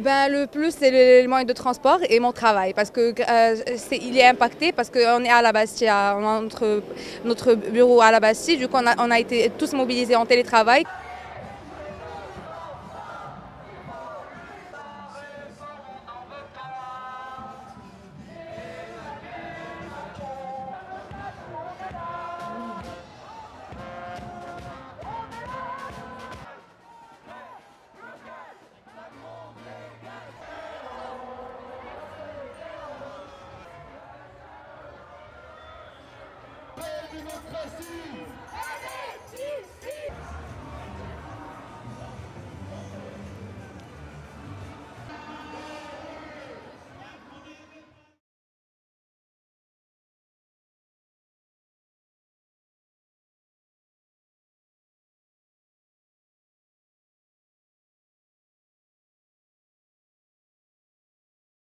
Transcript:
Ben, le plus, c'est le, moyen de transport et mon travail, parce que euh, c'est- il est impacté, parce qu'on est à la Bastille, on a notre, bureau à la Bastille, du coup on a été tous mobilisés en télétravail. que não fica! É mentira!